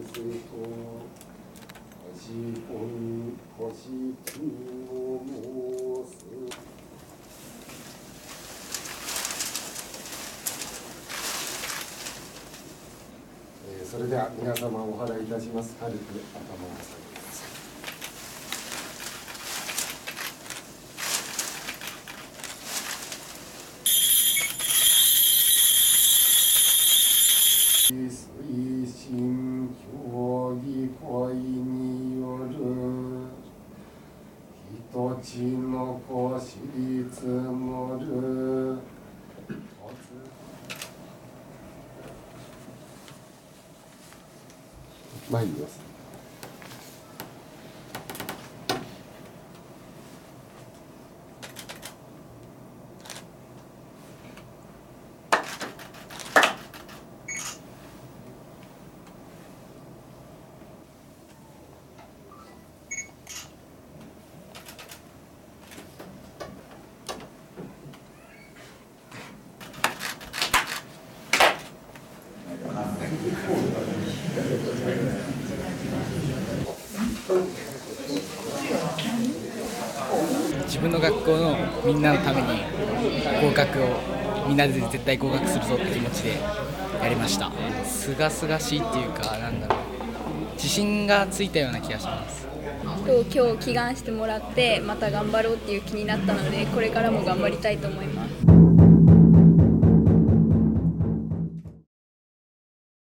成功自本し君を申すそれでは皆様お払いいたします。軽く頭を下げてください。水深ちのこしり積もる。まにいます。自分の学校のみんなのために合格をみんなで絶対合格するぞって気持ちでやりました。すがすがしいっていうかなんだろう。自信がついたような気がします。今日祈願してもらってまた頑張ろうっていう気になったのでこれからも頑張りたいと思います。